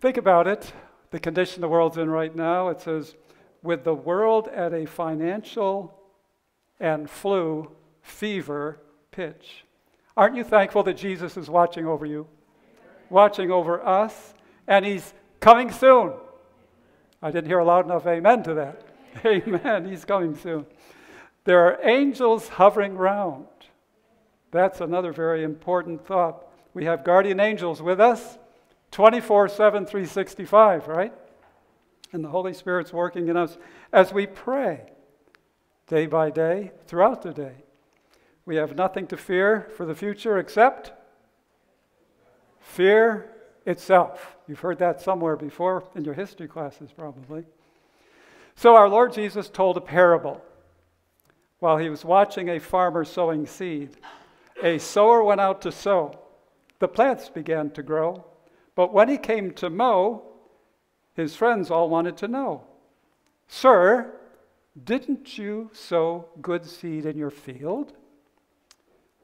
Think about it the condition the world's in right now. It says, with the world at a financial and flu fever pitch. Aren't you thankful that Jesus is watching over you? Watching over us, and He's coming soon. I didn't hear a loud enough amen to that. Amen. He's coming soon. There are angels hovering round. That's another very important thought. We have guardian angels with us 24 7, 365, right? And the Holy Spirit's working in us as we pray day by day throughout the day. We have nothing to fear for the future except fear itself. You've heard that somewhere before in your history classes, probably. So, our Lord Jesus told a parable while he was watching a farmer sowing seed. A sower went out to sow. The plants began to grow, but when he came to mow, his friends all wanted to know Sir, didn't you sow good seed in your field?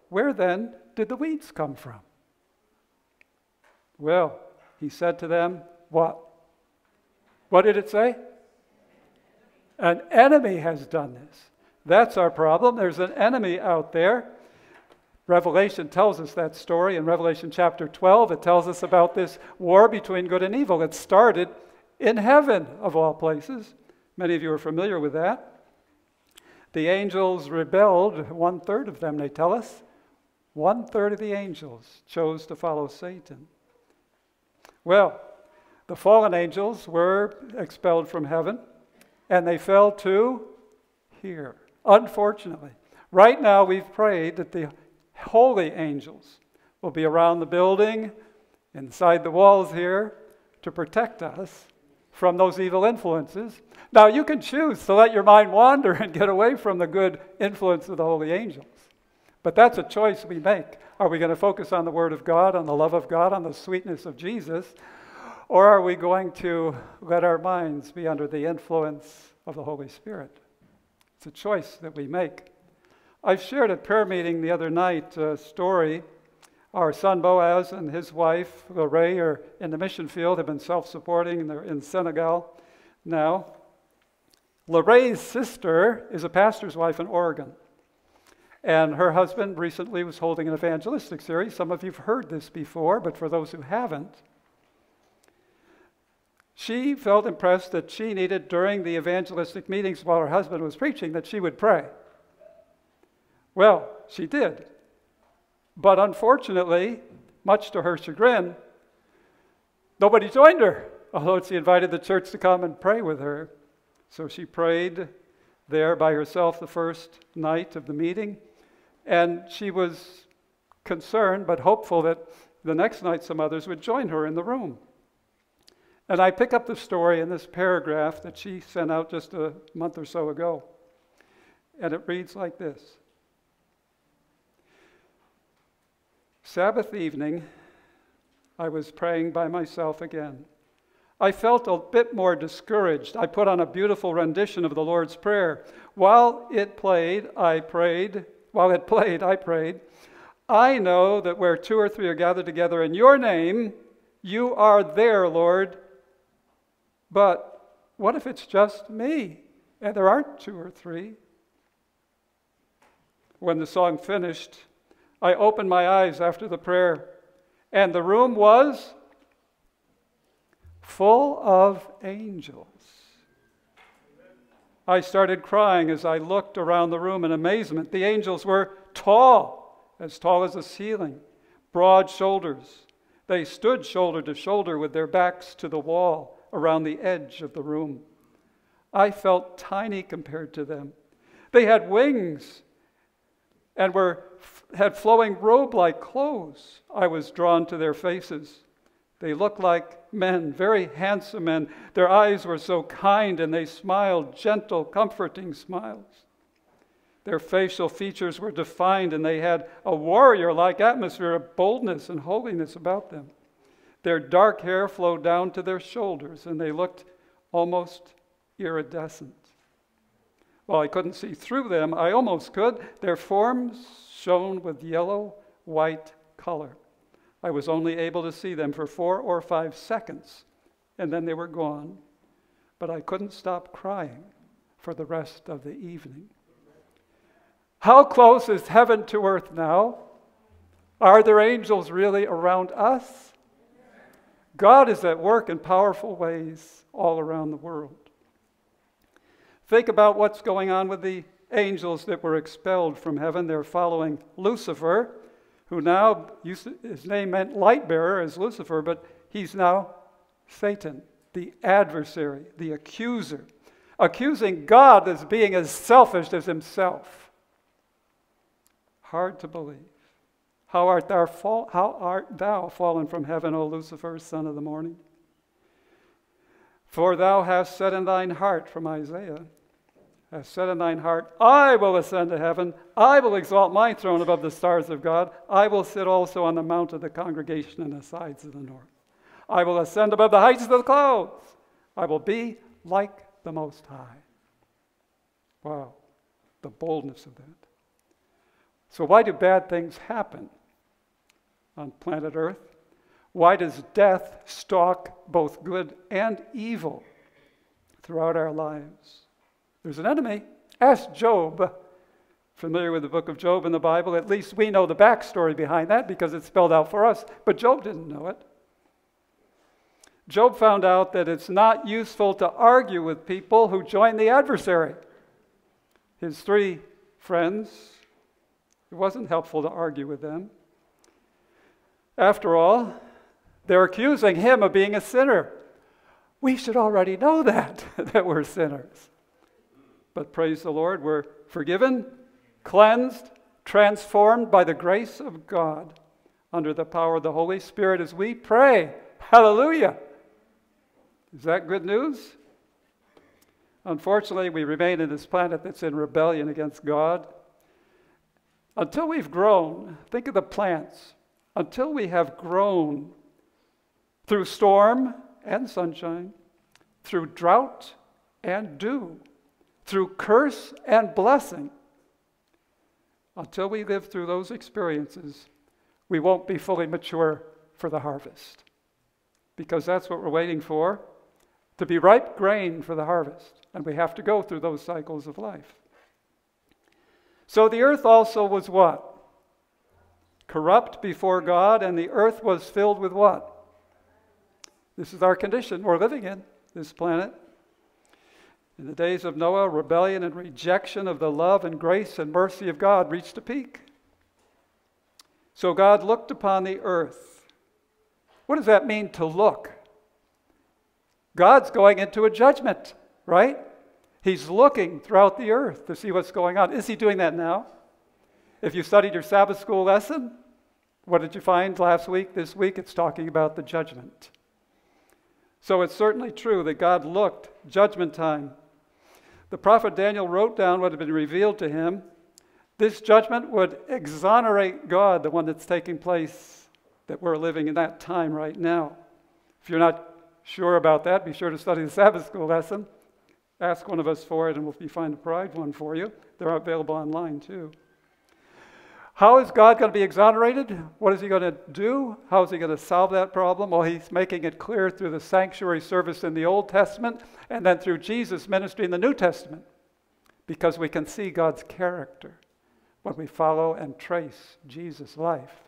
Where then did the weeds come from? Well, he said to them, What? What did it say? An enemy has done this. That's our problem. There's an enemy out there. Revelation tells us that story. In Revelation chapter 12, it tells us about this war between good and evil. It started in heaven, of all places. Many of you are familiar with that. The angels rebelled, one third of them, they tell us. One third of the angels chose to follow Satan. Well, the fallen angels were expelled from heaven and they fell to here. Unfortunately, right now we've prayed that the holy angels will be around the building, inside the walls here, to protect us from those evil influences. Now, you can choose to let your mind wander and get away from the good influence of the holy angels. But that's a choice we make. Are we going to focus on the Word of God, on the love of God, on the sweetness of Jesus? Or are we going to let our minds be under the influence of the Holy Spirit? It's a choice that we make. I shared at prayer meeting the other night a story. Our son Boaz and his wife, Lorraine, are in the mission field, have been self supporting, and they're in Senegal now. Lorraine's sister is a pastor's wife in Oregon. And her husband recently was holding an evangelistic series. Some of you have heard this before, but for those who haven't, she felt impressed that she needed, during the evangelistic meetings while her husband was preaching, that she would pray. Well, she did. But unfortunately, much to her chagrin, nobody joined her, although she invited the church to come and pray with her. So she prayed there by herself the first night of the meeting, and she was concerned but hopeful that the next night some others would join her in the room. And I pick up the story in this paragraph that she sent out just a month or so ago. And it reads like this Sabbath evening, I was praying by myself again. I felt a bit more discouraged. I put on a beautiful rendition of the Lord's Prayer. While it played, I prayed. While it played, I prayed. I know that where two or three are gathered together in your name, you are there, Lord. But what if it's just me and there aren't two or three? When the song finished, I opened my eyes after the prayer, and the room was full of angels. I started crying as I looked around the room in amazement. The angels were tall, as tall as the ceiling, broad shoulders. They stood shoulder to shoulder with their backs to the wall around the edge of the room. I felt tiny compared to them. They had wings and were, had flowing robe like clothes. I was drawn to their faces. They looked like men, very handsome men. Their eyes were so kind and they smiled gentle, comforting smiles. Their facial features were defined and they had a warrior like atmosphere of boldness and holiness about them. Their dark hair flowed down to their shoulders, and they looked almost iridescent. While I couldn't see through them, I almost could. Their forms shone with yellow white color. I was only able to see them for four or five seconds and then they were gone. But I couldn't stop crying for the rest of the evening. How close is heaven to earth now? Are there angels really around us? God is at work in powerful ways all around the world. Think about what's going on with the angels that were expelled from heaven. They're following Lucifer, who now, his name meant light bearer as Lucifer, but he's now Satan, the adversary, the accuser, accusing God as being as selfish as himself. Hard to believe. How art thou, fall, how art thou fallen from heaven, O Lucifer, son of the morning? For thou hast said in thine heart, from Isaiah, hast said in thine heart, I will ascend to heaven, I will exalt my throne above the stars of God, I will sit also on the mount of the congregation in the sides of the north. I will ascend above the heights of the clouds, I will be like the Most High. Wow, the boldness of that. So, why do bad things happen on planet Earth? Why does death stalk both good and evil throughout our lives? There's an enemy. Ask Job. Familiar with the book of Job in the Bible? At least we know the backstory behind that because it's spelled out for us, but Job didn't know it. Job found out that it's not useful to argue with people who join the adversary. His three friends, it wasn't helpful to argue with them. After all, they're accusing him of being a sinner. We should already know that, that we're sinners. But praise the Lord, we're forgiven, cleansed, transformed by the grace of God under the power of the Holy Spirit as we pray. Hallelujah. Is that good news? Unfortunately, we remain in this planet that's in rebellion against God. Until we've grown, think of the plants, until we have grown through storm and sunshine, through drought and dew, through curse and blessing. Until we live through those experiences, we won't be fully mature for the harvest. Because that's what we're waiting for to be ripe grain for the harvest. And we have to go through those cycles of life. So the earth also was what? Corrupt before God, and the earth was filled with what? This is our condition we're living in, this planet. In the days of Noah, rebellion and rejection of the love and grace and mercy of God reached a peak. So God looked upon the earth. What does that mean to look? God's going into a judgment, right? He's looking throughout the earth to see what's going on. Is he doing that now? If you studied your Sabbath school lesson, what did you find last week? This week it's talking about the judgment. So it's certainly true that God looked, judgment time, the prophet Daniel wrote down what had been revealed to him. This judgment would exonerate God, the one that's taking place, that we're living in that time right now. If you're not sure about that, be sure to study the Sabbath school lesson. Ask one of us for it, and we'll be fine to provide one for you. They're available online too. How is God going to be exonerated? What is He going to do? How is He going to solve that problem? Well, He's making it clear through the sanctuary service in the Old Testament and then through Jesus' ministry in the New Testament because we can see God's character when we follow and trace Jesus' life.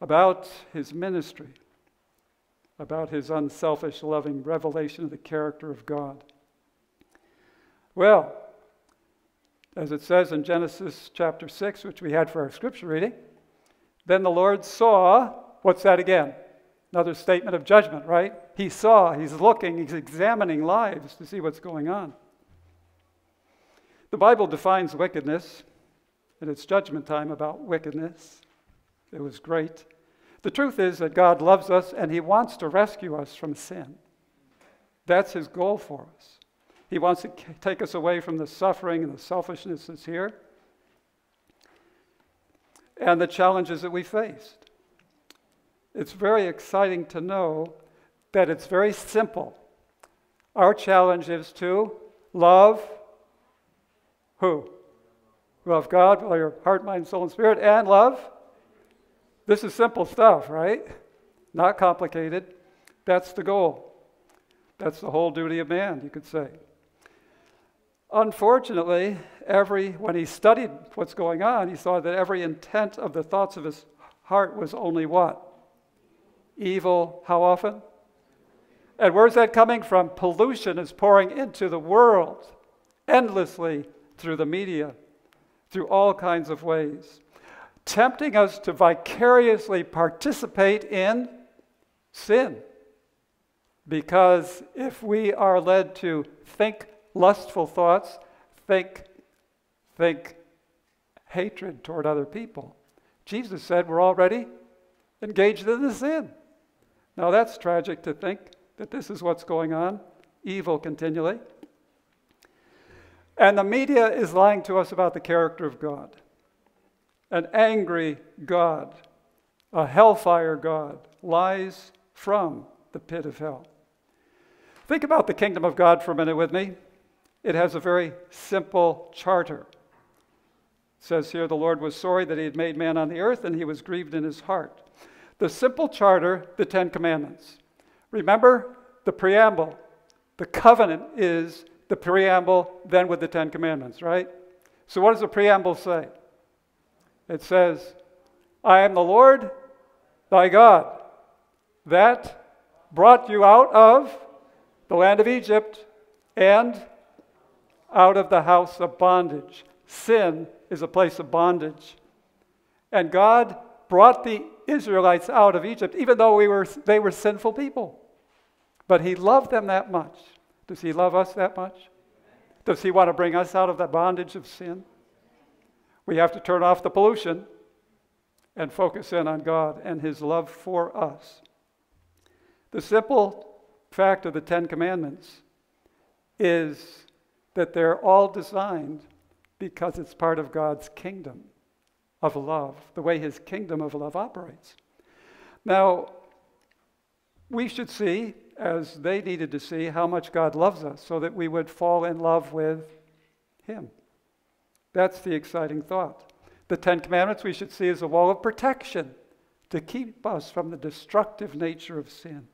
About His ministry, about His unselfish, loving revelation of the character of God. Well, as it says in Genesis chapter 6, which we had for our scripture reading. Then the Lord saw, what's that again? Another statement of judgment, right? He saw, he's looking, he's examining lives to see what's going on. The Bible defines wickedness, and it's judgment time about wickedness. It was great. The truth is that God loves us and he wants to rescue us from sin. That's his goal for us. He wants to take us away from the suffering and the selfishness that's here and the challenges that we faced. It's very exciting to know that it's very simple. Our challenge is to love who? Love God with your heart, mind, soul, and spirit, and love. This is simple stuff, right? Not complicated. That's the goal. That's the whole duty of man, you could say. Unfortunately, every when he studied what's going on, he saw that every intent of the thoughts of his heart was only what? Evil. How often? And where's that coming from? Pollution is pouring into the world endlessly through the media, through all kinds of ways, tempting us to vicariously participate in sin. Because if we are led to think lustful thoughts, think, think hatred toward other people. Jesus said we're already engaged in the sin. Now that's tragic to think that this is what's going on, evil continually. And the media is lying to us about the character of God. An angry God, a hellfire God, lies from the pit of hell. Think about the kingdom of God for a minute with me. It has a very simple charter. It says here, the Lord was sorry that he had made man on the earth, and he was grieved in his heart. The simple charter, the Ten Commandments. Remember the preamble. The covenant is the preamble, then with the Ten Commandments, right? So, what does the preamble say? It says, I am the Lord thy God that brought you out of the land of Egypt and out of the house of bondage. Sin is a place of bondage. And God brought the Israelites out of Egypt, even though we were, they were sinful people. But He loved them that much. Does He love us that much? Does He want to bring us out of the bondage of sin? We have to turn off the pollution and focus in on God and His love for us. The simple fact of the Ten Commandments is that they're all designed because it's part of God's kingdom of love, the way his kingdom of love operates. Now, we should see, as they needed to see, how much God loves us so that we would fall in love with him. That's the exciting thought. The Ten Commandments we should see as a wall of protection to keep us from the destructive nature of sin.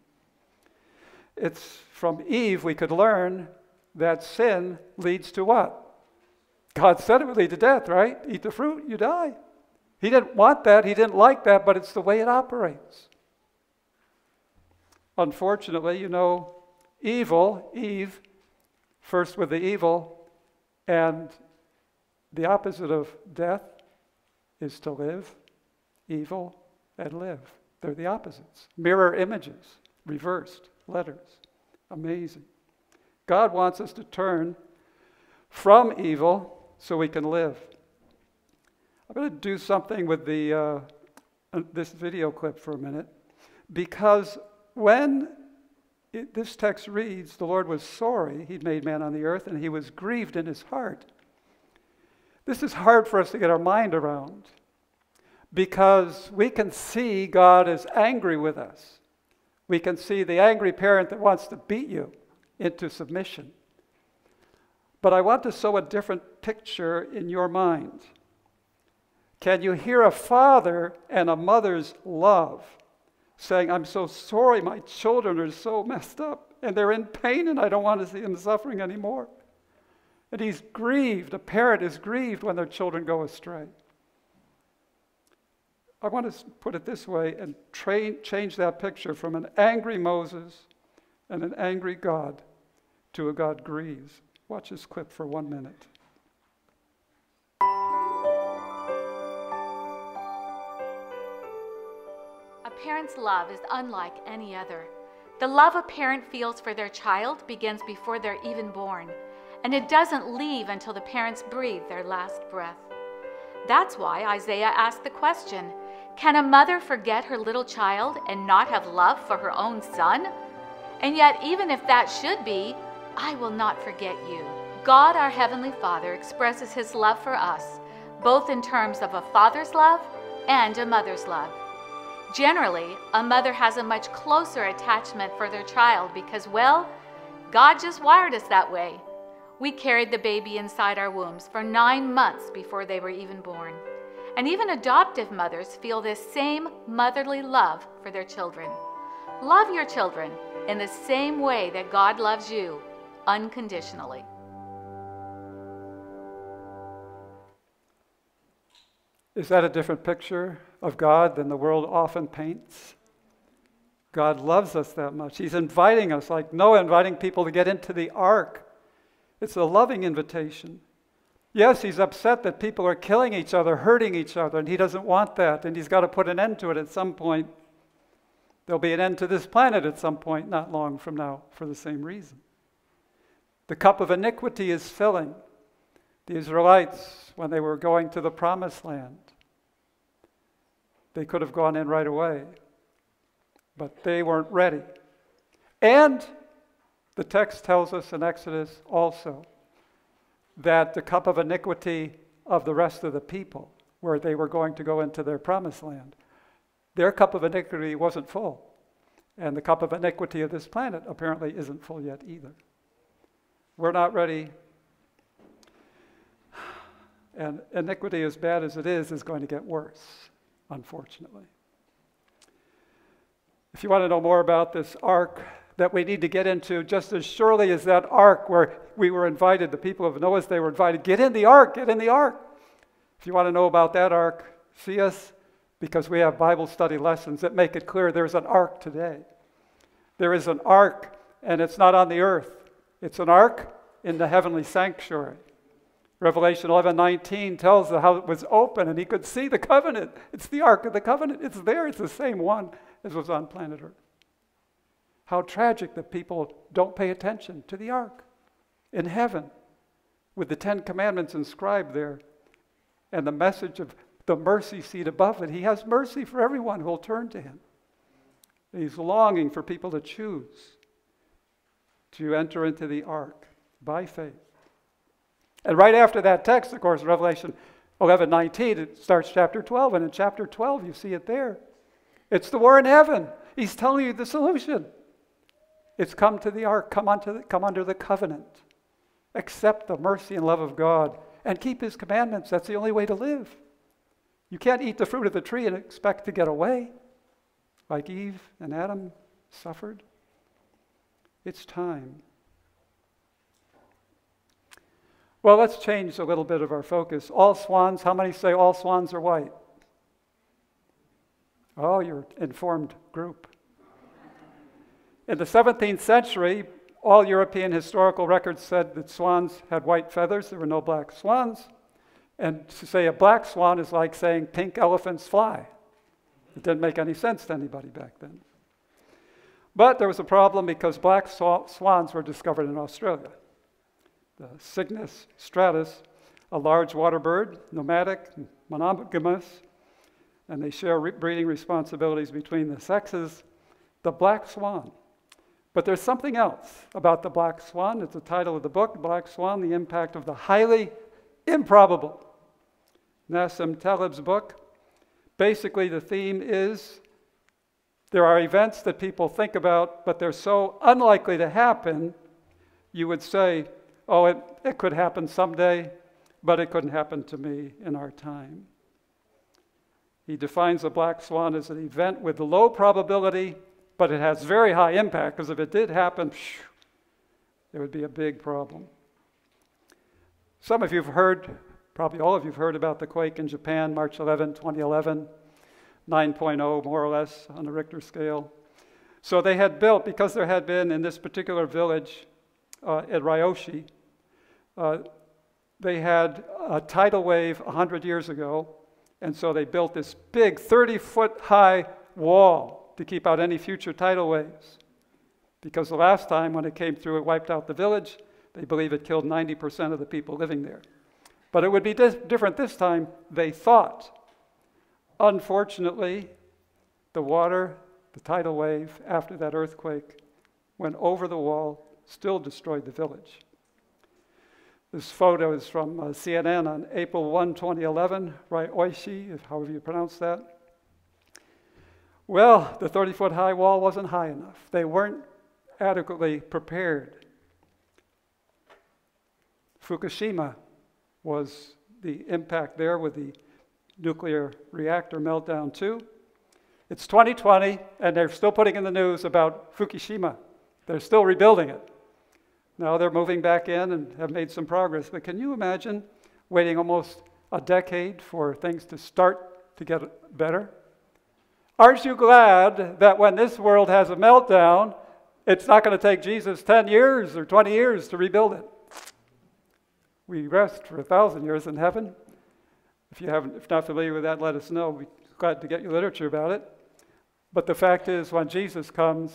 It's from Eve we could learn that sin leads to what? God said it would lead to death, right? Eat the fruit, you die. He didn't want that, he didn't like that, but it's the way it operates. Unfortunately, you know, evil, Eve, first with the evil, and the opposite of death is to live, evil, and live. They're the opposites. Mirror images, reversed letters. Amazing. God wants us to turn from evil so we can live. I'm going to do something with the, uh, uh, this video clip for a minute because when it, this text reads, the Lord was sorry he'd made man on the earth and he was grieved in his heart. This is hard for us to get our mind around because we can see God is angry with us. We can see the angry parent that wants to beat you into submission. But I want to sow a different picture in your mind. Can you hear a father and a mother's love saying, I'm so sorry, my children are so messed up and they're in pain and I don't want to see them suffering anymore? And he's grieved. A parent is grieved when their children go astray. I want to put it this way and train, change that picture from an angry Moses and an angry God to a God grieves. Watch this clip for one minute. A parent's love is unlike any other. The love a parent feels for their child begins before they're even born, and it doesn't leave until the parents breathe their last breath. That's why Isaiah asked the question Can a mother forget her little child and not have love for her own son? And yet, even if that should be, I will not forget you. God, our Heavenly Father, expresses His love for us, both in terms of a father's love and a mother's love. Generally, a mother has a much closer attachment for their child because, well, God just wired us that way. We carried the baby inside our wombs for nine months before they were even born. And even adoptive mothers feel this same motherly love for their children. Love your children in the same way that God loves you, unconditionally. Is that a different picture of God than the world often paints? God loves us that much. He's inviting us, like Noah inviting people to get into the ark. It's a loving invitation. Yes, he's upset that people are killing each other, hurting each other, and he doesn't want that, and he's got to put an end to it at some point. There'll be an end to this planet at some point, not long from now, for the same reason. The cup of iniquity is filling. The Israelites, when they were going to the promised land, they could have gone in right away, but they weren't ready. And the text tells us in Exodus also that the cup of iniquity of the rest of the people, where they were going to go into their promised land, their cup of iniquity wasn't full. And the cup of iniquity of this planet apparently isn't full yet either. We're not ready. And iniquity, as bad as it is, is going to get worse, unfortunately. If you want to know more about this ark that we need to get into, just as surely as that ark where we were invited, the people of Noah's, they were invited, get in the ark, get in the ark. If you want to know about that ark, see us because we have Bible study lessons that make it clear there's an ark today. There is an ark, and it's not on the earth, it's an ark in the heavenly sanctuary. Revelation 11 19 tells how it was open and he could see the covenant. It's the Ark of the Covenant. It's there. It's the same one as was on planet Earth. How tragic that people don't pay attention to the Ark in heaven with the Ten Commandments inscribed there and the message of the mercy seat above it. He has mercy for everyone who will turn to him. He's longing for people to choose to enter into the ark by faith. And right after that text, of course, Revelation 11 19, it starts chapter 12. And in chapter 12, you see it there. It's the war in heaven. He's telling you the solution. It's come to the ark, come, onto the, come under the covenant. Accept the mercy and love of God and keep his commandments. That's the only way to live. You can't eat the fruit of the tree and expect to get away like Eve and Adam suffered. It's time. Well, let's change a little bit of our focus. All swans, how many say all swans are white? Oh, you're informed group. In the 17th century, all European historical records said that swans had white feathers. There were no black swans. And to say a black swan is like saying pink elephants fly. It didn't make any sense to anybody back then. But there was a problem because black swans were discovered in Australia. The Cygnus atratus, a large water bird, nomadic, monogamous, and they share re- breeding responsibilities between the sexes. The black swan. But there's something else about the black swan. It's the title of the book, Black Swan The Impact of the Highly Improbable. Nassim Taleb's book. Basically, the theme is there are events that people think about, but they're so unlikely to happen, you would say, oh, it, it could happen someday, but it couldn't happen to me in our time. He defines a black swan as an event with low probability, but it has very high impact, because if it did happen, phew, it would be a big problem. Some of you have heard Probably all of you have heard about the quake in Japan, March 11, 2011, 9.0 more or less on the Richter scale. So they had built, because there had been in this particular village uh, at Ryoshi, uh, they had a tidal wave 100 years ago, and so they built this big 30 foot high wall to keep out any future tidal waves. Because the last time when it came through, it wiped out the village. They believe it killed 90% of the people living there. But it would be different this time, they thought. Unfortunately, the water, the tidal wave after that earthquake, went over the wall, still destroyed the village. This photo is from uh, CNN on April 1, 2011, right? Oishi, however you pronounce that. Well, the 30 foot high wall wasn't high enough. They weren't adequately prepared. Fukushima was the impact there with the nuclear reactor meltdown, too. It's 2020, and they're still putting in the news about Fukushima. They're still rebuilding it. Now they're moving back in and have made some progress. But can you imagine waiting almost a decade for things to start to get better? Aren't you glad that when this world has a meltdown, it's not going to take Jesus 10 years or 20 years to rebuild it? We rest for a thousand years in heaven. If you haven't, if not familiar with that, let us know. We're glad to get you literature about it. But the fact is, when Jesus comes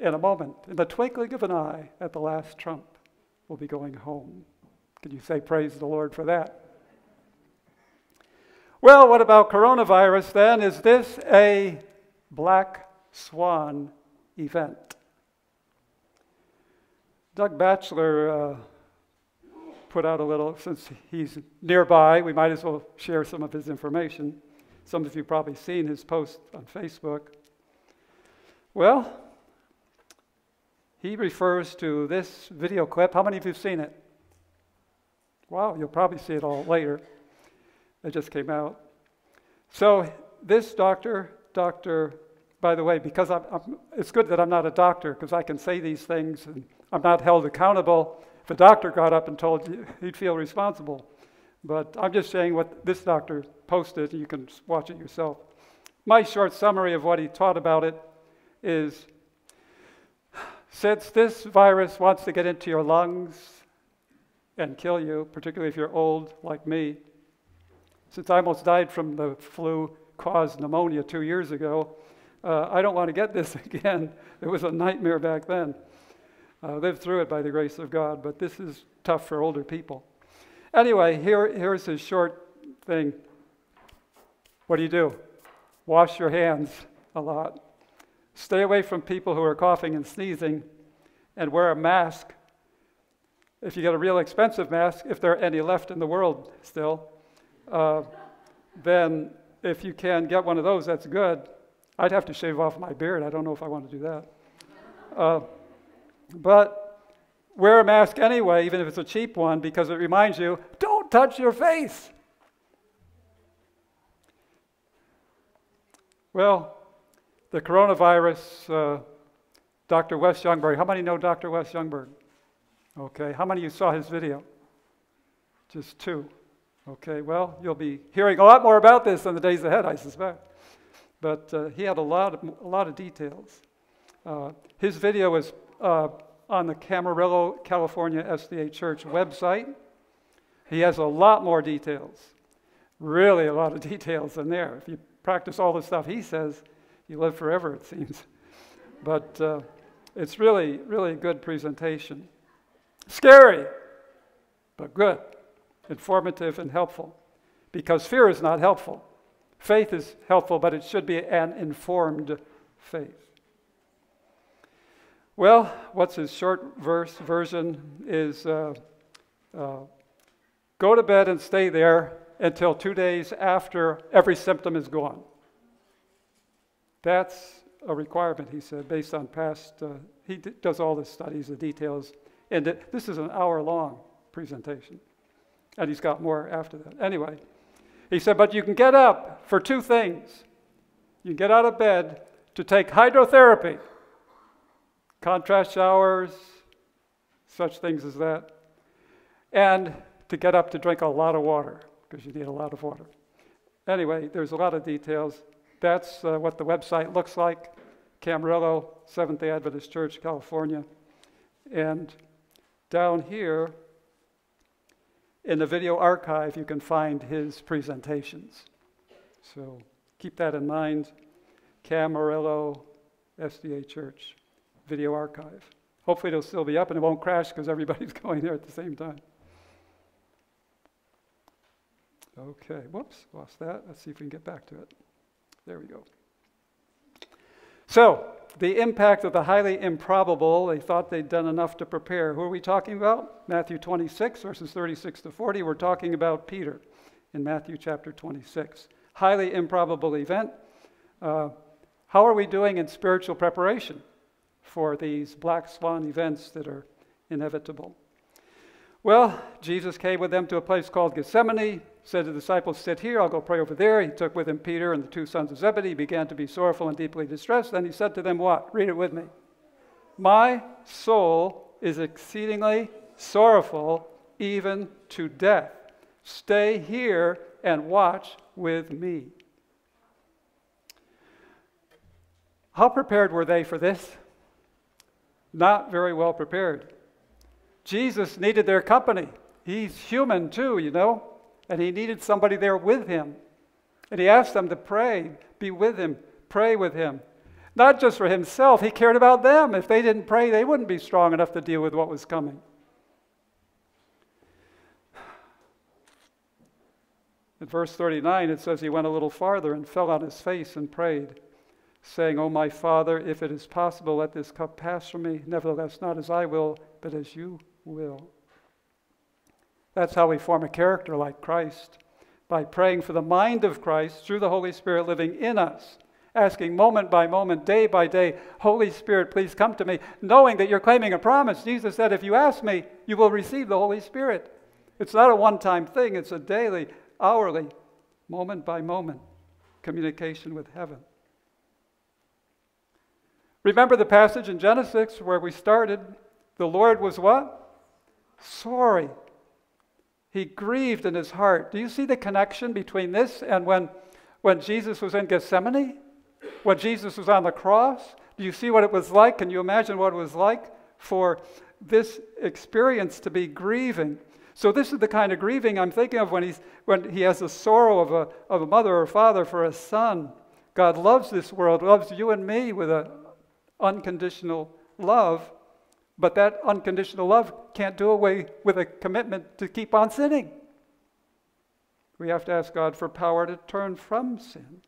in a moment, in the twinkling of an eye, at the last trump, we'll be going home. Can you say praise the Lord for that? Well, what about coronavirus then? Is this a black swan event? Doug Batchelor uh, put out a little, since he's nearby, we might as well share some of his information. Some of you probably seen his post on Facebook. Well, he refers to this video clip. How many of you have seen it? Wow, you'll probably see it all later. It just came out. So, this doctor, Dr. By the way, because I'm, I'm, it's good that I'm not a doctor because I can say these things and I'm not held accountable. If a doctor got up and told you, he'd feel responsible. But I'm just saying what this doctor posted. You can watch it yourself. My short summary of what he taught about it is since this virus wants to get into your lungs and kill you, particularly if you're old like me, since I almost died from the flu caused pneumonia two years ago, uh, I don't want to get this again. It was a nightmare back then. I lived through it by the grace of God, but this is tough for older people. Anyway, here, here's his short thing. What do you do? Wash your hands a lot. Stay away from people who are coughing and sneezing, and wear a mask. If you get a real expensive mask, if there are any left in the world still, uh, then if you can get one of those, that's good. I'd have to shave off my beard. I don't know if I want to do that. Uh, but wear a mask anyway, even if it's a cheap one, because it reminds you don't touch your face. Well, the coronavirus, uh, Dr. Wes Youngberg. How many know Dr. Wes Youngberg? Okay. How many of you saw his video? Just two. Okay. Well, you'll be hearing a lot more about this in the days ahead, I suspect. But uh, he had a lot of, a lot of details. Uh, his video was uh, on the Camarillo, California SDA Church website. He has a lot more details, really a lot of details in there. If you practice all the stuff he says, you live forever, it seems. But uh, it's really, really a good presentation. Scary, but good, informative, and helpful. Because fear is not helpful. Faith is helpful, but it should be an informed faith. Well, what's his short verse version is uh, uh, go to bed and stay there until two days after every symptom is gone. That's a requirement, he said, based on past. Uh, he does all the studies, the details, and it, this is an hour long presentation. And he's got more after that. Anyway, he said, but you can get up for two things. You can get out of bed to take hydrotherapy, contrast showers, such things as that, and to get up to drink a lot of water, because you need a lot of water. Anyway, there's a lot of details. That's uh, what the website looks like Camarillo, Seventh day Adventist Church, California. And down here in the video archive, you can find his presentations. So keep that in mind. Camarillo, SDA Church, video archive. Hopefully, it'll still be up and it won't crash because everybody's going there at the same time. Okay, whoops, lost that. Let's see if we can get back to it. There we go. So, the impact of the highly improbable, they thought they'd done enough to prepare. Who are we talking about? Matthew 26, verses 36 to 40. We're talking about Peter in Matthew chapter 26. Highly improbable event. Uh, how are we doing in spiritual preparation for these black swan events that are inevitable? Well, Jesus came with them to a place called Gethsemane. said to the disciples, Sit here, I'll go pray over there. He took with him Peter and the two sons of Zebedee. He began to be sorrowful and deeply distressed. Then he said to them, What? Read it with me. My soul is exceedingly sorrowful, even to death. Stay here and watch with me. How prepared were they for this? Not very well prepared. Jesus needed their company. He's human too, you know, and he needed somebody there with him. And he asked them to pray, be with him, pray with him. Not just for himself, he cared about them. If they didn't pray, they wouldn't be strong enough to deal with what was coming. In verse 39, it says he went a little farther and fell on his face and prayed, saying, O my Father, if it is possible, let this cup pass from me. Nevertheless, not as I will, but as you will. That's how we form a character like Christ, by praying for the mind of Christ through the Holy Spirit living in us, asking moment by moment, day by day, Holy Spirit, please come to me, knowing that you're claiming a promise. Jesus said, If you ask me, you will receive the Holy Spirit. It's not a one time thing, it's a daily, hourly, moment by moment communication with heaven. Remember the passage in Genesis where we started? The Lord was what? Sorry. He grieved in his heart. Do you see the connection between this and when, when Jesus was in Gethsemane? When Jesus was on the cross? Do you see what it was like? Can you imagine what it was like for this experience to be grieving? So this is the kind of grieving I'm thinking of when, he's, when he has the sorrow of a, of a mother or father for a son. God loves this world, loves you and me with an unconditional love, but that unconditional love can't do away with a commitment to keep on sinning. We have to ask God for power to turn from sin.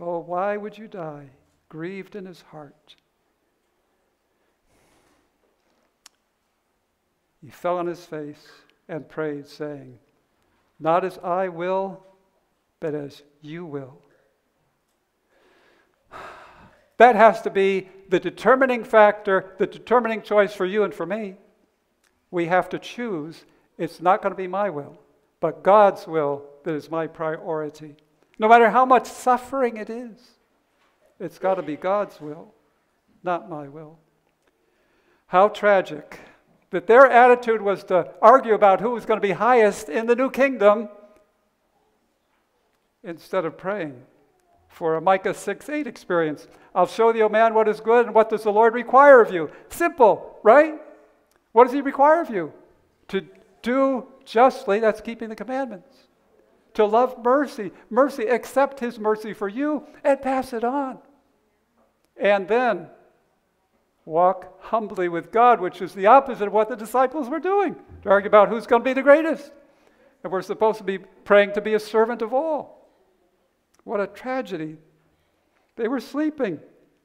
Oh, why would you die? Grieved in his heart. He fell on his face and prayed, saying, Not as I will, but as you will. That has to be the determining factor, the determining choice for you and for me. We have to choose. It's not going to be my will, but God's will that is my priority. No matter how much suffering it is, it's got to be God's will, not my will. How tragic that their attitude was to argue about who was going to be highest in the new kingdom instead of praying for a Micah 6 8 experience. I'll show thee, O man, what is good and what does the Lord require of you. Simple, right? What does he require of you? To do justly, that's keeping the commandments. To love mercy, mercy, accept his mercy for you and pass it on. And then walk humbly with God, which is the opposite of what the disciples were doing, to argue about who's going to be the greatest. And we're supposed to be praying to be a servant of all. What a tragedy. They were sleeping,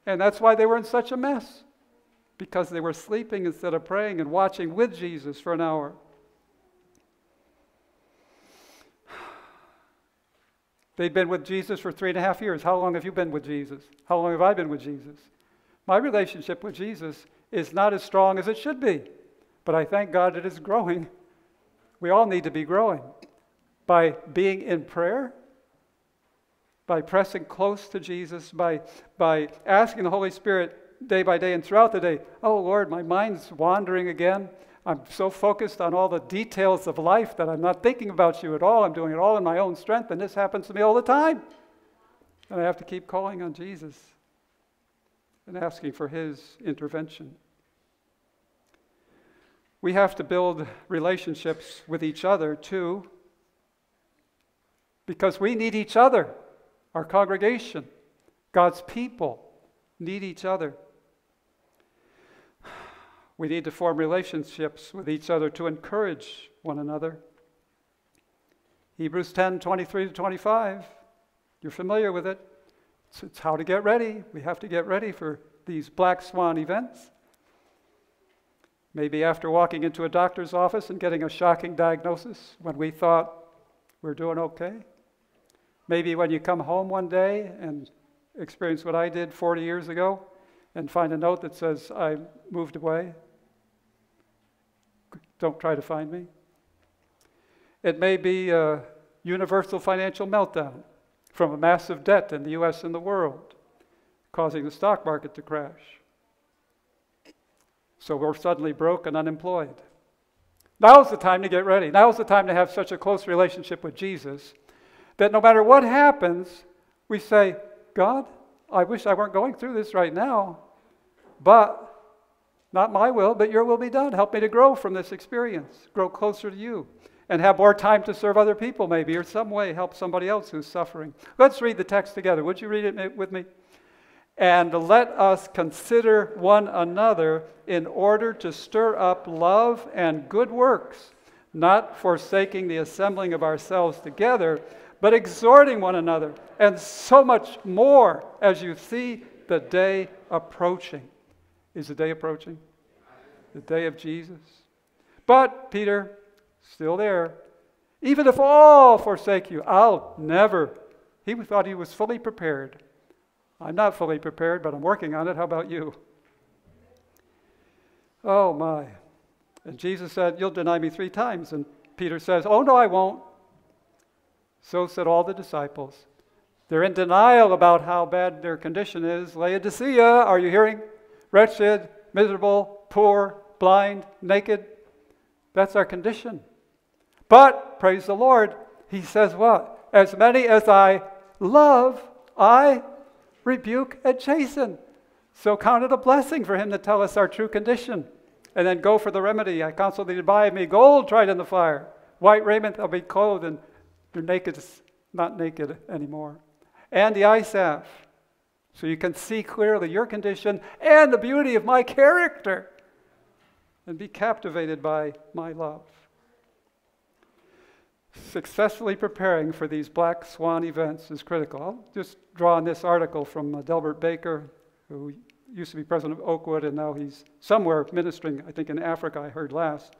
and that's why they were in such a mess, because they were sleeping instead of praying and watching with Jesus for an hour. They'd been with Jesus for three and a half years. How long have you been with Jesus? How long have I been with Jesus? My relationship with Jesus is not as strong as it should be, but I thank God it is growing. We all need to be growing by being in prayer, by pressing close to Jesus, by, by asking the Holy Spirit day by day and throughout the day, oh Lord, my mind's wandering again. I'm so focused on all the details of life that I'm not thinking about you at all. I'm doing it all in my own strength, and this happens to me all the time. And I have to keep calling on Jesus and asking for His intervention. We have to build relationships with each other too, because we need each other. Our congregation, God's people need each other. We need to form relationships with each other to encourage one another. Hebrews 10 23 to 25. You're familiar with it. It's, it's how to get ready. We have to get ready for these black swan events. Maybe after walking into a doctor's office and getting a shocking diagnosis when we thought we're doing okay. Maybe when you come home one day and experience what I did 40 years ago and find a note that says, I moved away. Don't try to find me. It may be a universal financial meltdown from a massive debt in the US and the world, causing the stock market to crash. So we're suddenly broke and unemployed. Now's the time to get ready. Now's the time to have such a close relationship with Jesus that no matter what happens, we say, God, I wish I weren't going through this right now, but not my will, but your will be done. Help me to grow from this experience, grow closer to you, and have more time to serve other people, maybe, or some way help somebody else who's suffering. Let's read the text together. Would you read it with me? And let us consider one another in order to stir up love and good works, not forsaking the assembling of ourselves together, but exhorting one another, and so much more as you see the day approaching. Is the day approaching? The day of Jesus. But, Peter, still there, even if all forsake you, I'll never. He thought he was fully prepared. I'm not fully prepared, but I'm working on it. How about you? Oh, my. And Jesus said, You'll deny me three times. And Peter says, Oh, no, I won't. So said all the disciples. They're in denial about how bad their condition is. Laodicea, are you hearing? Wretched, miserable, poor, blind, naked. That's our condition. But, praise the Lord, he says what? As many as I love, I rebuke and chasten. So count it a blessing for him to tell us our true condition. And then go for the remedy. I counsel thee to buy me gold tried in the fire, white raiment I'll be clothed, and you're naked, not naked anymore. And the salve, so you can see clearly your condition and the beauty of my character, and be captivated by my love. Successfully preparing for these black swan events is critical. I'll just draw on this article from uh, Delbert Baker, who used to be president of Oakwood, and now he's somewhere ministering, I think in Africa, I heard last.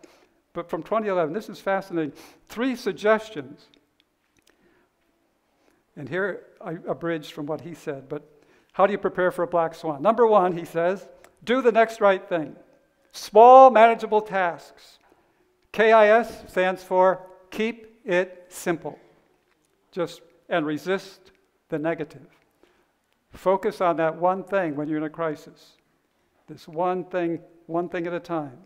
But from 2011, this is fascinating. Three suggestions and here I abridged from what he said, but how do you prepare for a black swan? Number one, he says, do the next right thing. Small, manageable tasks. KIS stands for keep it simple. Just and resist the negative. Focus on that one thing when you're in a crisis. This one thing, one thing at a time.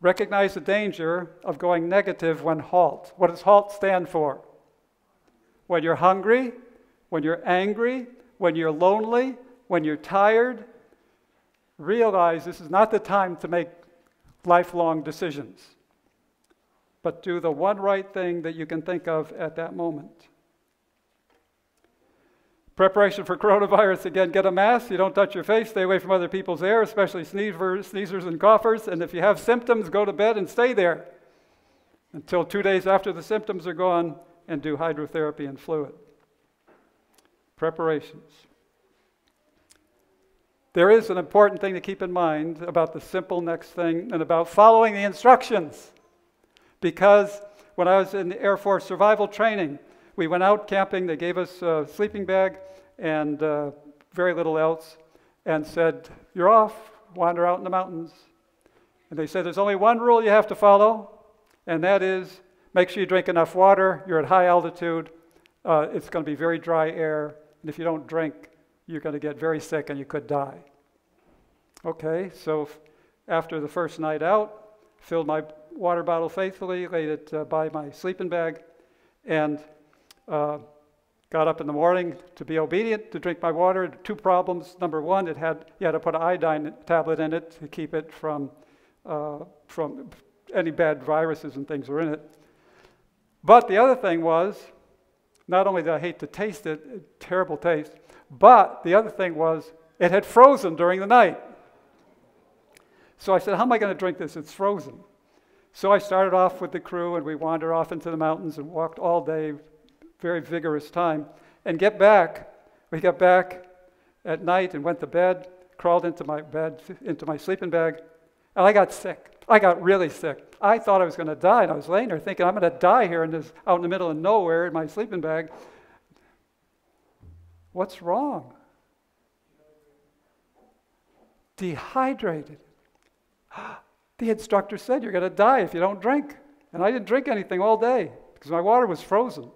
Recognize the danger of going negative when halt. What does halt stand for? When you're hungry, when you're angry, when you're lonely, when you're tired, realize this is not the time to make lifelong decisions. But do the one right thing that you can think of at that moment. Preparation for coronavirus again, get a mask. You don't touch your face. Stay away from other people's air, especially sneezers, sneezers and coughers. And if you have symptoms, go to bed and stay there until two days after the symptoms are gone and do hydrotherapy and fluid. Preparations. There is an important thing to keep in mind about the simple next thing and about following the instructions. Because when I was in the Air Force survival training, we went out camping. They gave us a sleeping bag and uh, very little else and said, You're off, wander out in the mountains. And they said, There's only one rule you have to follow, and that is Make sure you drink enough water. You're at high altitude. Uh, it's going to be very dry air. And if you don't drink, you're going to get very sick and you could die. Okay, so after the first night out, filled my water bottle faithfully, laid it uh, by my sleeping bag, and uh, got up in the morning to be obedient to drink my water. Two problems. Number one, it had you had to put an iodine tablet in it to keep it from uh, from any bad viruses and things were in it. But the other thing was, not only did I hate to taste it, terrible taste, but the other thing was, it had frozen during the night. So I said, How am I going to drink this? It's frozen. So I started off with the crew, and we wandered off into the mountains and walked all day, very vigorous time. And get back, we got back at night and went to bed, crawled into my bed, into my sleeping bag, and I got sick. I got really sick. I thought I was going to die, and I was laying there thinking, I'm going to die here in this, out in the middle of nowhere in my sleeping bag. What's wrong? Dehydrated. The instructor said, You're going to die if you don't drink. And I didn't drink anything all day because my water was frozen.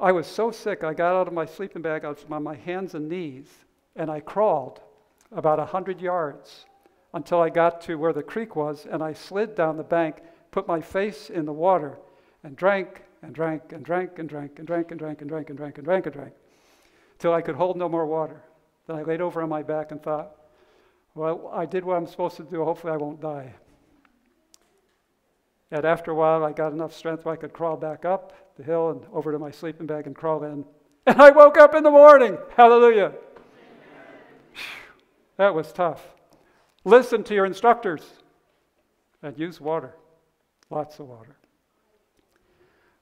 I was so sick, I got out of my sleeping bag, I was on my hands and knees, and I crawled about 100 yards until I got to where the creek was, and I slid down the bank, put my face in the water, and drank and drank and drank and drank and drank and drank and drank and drank and drank and drank till I could hold no more water. Then I laid over on my back and thought, well, I did what I'm supposed to do. Hopefully, I won't die. And after a while, I got enough strength where I could crawl back up the hill and over to my sleeping bag and crawl in. And I woke up in the morning. Hallelujah. That was tough. Listen to your instructors and use water. Lots of water.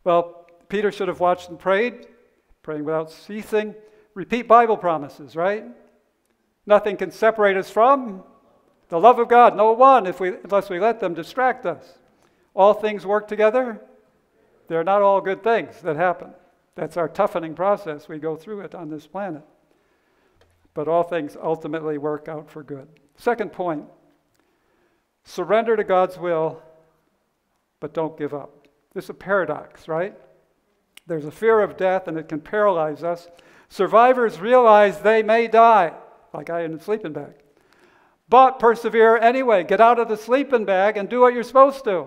Well, Peter should have watched and prayed, praying without ceasing. Repeat Bible promises, right? Nothing can separate us from the love of God. No one, if we, unless we let them distract us. All things work together. They're not all good things that happen. That's our toughening process. We go through it on this planet. But all things ultimately work out for good. Second point surrender to God's will, but don't give up. This is a paradox, right? There's a fear of death and it can paralyze us. Survivors realize they may die, like I in a sleeping bag. But persevere anyway. Get out of the sleeping bag and do what you're supposed to.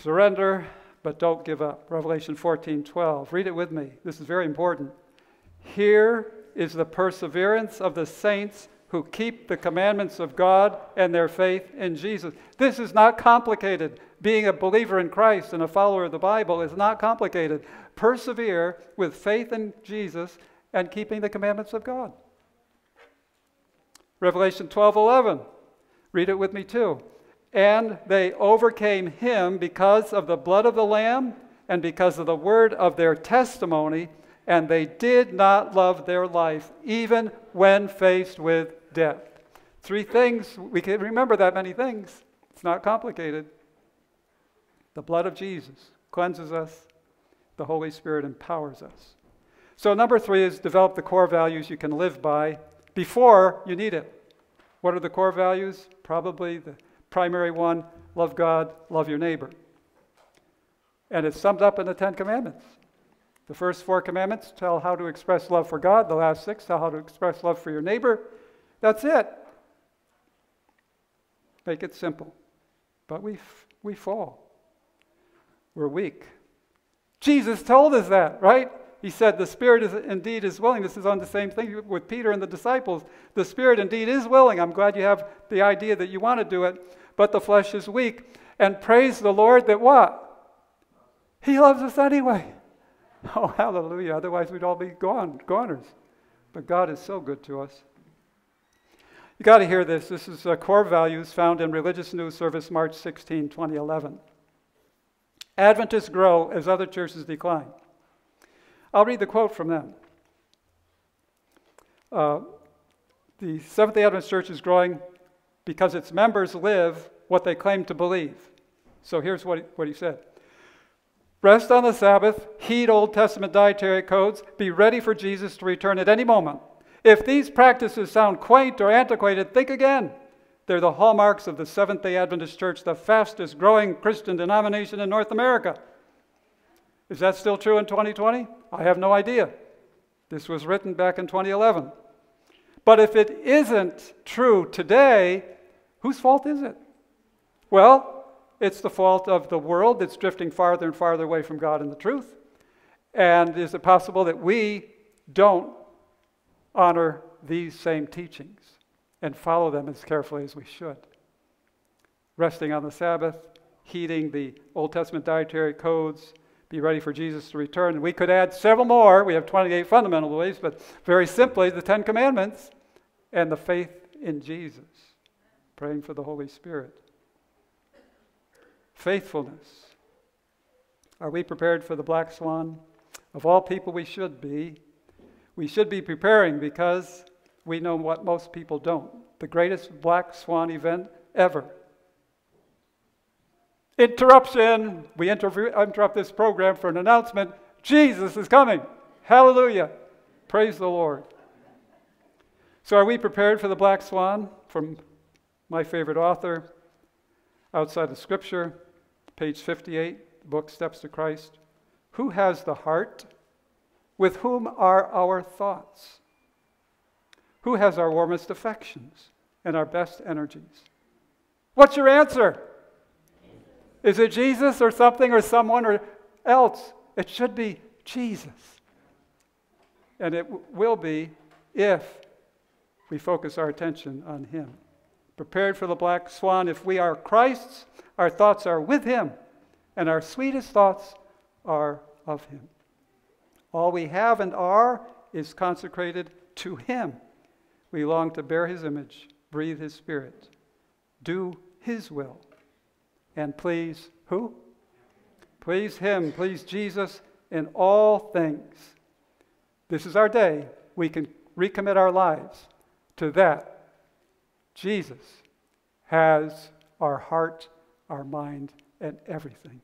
Surrender, but don't give up. Revelation 14 12. Read it with me. This is very important. Here is the perseverance of the saints who keep the commandments of God and their faith in Jesus. This is not complicated. Being a believer in Christ and a follower of the Bible is not complicated. Persevere with faith in Jesus and keeping the commandments of God. Revelation 12 11. Read it with me too. And they overcame him because of the blood of the Lamb and because of the word of their testimony, and they did not love their life, even when faced with death. Three things, we can remember that many things. It's not complicated. The blood of Jesus cleanses us, the Holy Spirit empowers us. So, number three is develop the core values you can live by before you need it. What are the core values? Probably the primary one love God, love your neighbor. And it's summed up in the Ten Commandments. The first four commandments tell how to express love for God, the last six tell how to express love for your neighbor, that's it. Make it simple. But we, we fall. We're weak. Jesus told us that, right? He said, The Spirit is indeed is willing. This is on the same thing with Peter and the disciples. The Spirit indeed is willing. I'm glad you have the idea that you want to do it, but the flesh is weak. And praise the Lord that what? He loves us anyway. Oh, hallelujah. Otherwise, we'd all be gone, goners. But God is so good to us. You got to hear this. This is uh, core values found in Religious News Service, March 16, 2011. Adventists grow as other churches decline. I'll read the quote from them. Uh, the Seventh day Adventist Church is growing because its members live what they claim to believe. So here's what he, what he said Rest on the Sabbath, heed Old Testament dietary codes, be ready for Jesus to return at any moment. If these practices sound quaint or antiquated, think again. They're the hallmarks of the Seventh day Adventist Church, the fastest growing Christian denomination in North America. Is that still true in 2020? I have no idea. This was written back in 2011. But if it isn't true today, whose fault is it? Well, it's the fault of the world that's drifting farther and farther away from God and the truth. And is it possible that we don't honor these same teachings and follow them as carefully as we should. Resting on the Sabbath, heeding the Old Testament dietary codes, be ready for Jesus to return. And we could add several more. We have 28 fundamental beliefs, but very simply, the Ten Commandments and the faith in Jesus, praying for the Holy Spirit. Faithfulness. Are we prepared for the black swan? Of all people, we should be. We should be preparing because we know what most people don't. The greatest black swan event ever. Interruption. We interrupt this program for an announcement. Jesus is coming. Hallelujah. Praise the Lord. So, are we prepared for the black swan? From my favorite author, outside of Scripture, page 58, the book Steps to Christ. Who has the heart? With whom are our thoughts? Who has our warmest affections and our best energies? What's your answer? Is it Jesus or something or someone or else? It should be Jesus. And it will be if we focus our attention on Him. Prepared for the black swan, if we are Christ's, our thoughts are with Him, and our sweetest thoughts are of Him. All we have and are is consecrated to Him. We long to bear His image, breathe His Spirit, do His will, and please who? Please Him, please Jesus in all things. This is our day. We can recommit our lives to that. Jesus has our heart, our mind, and everything.